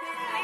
Bye.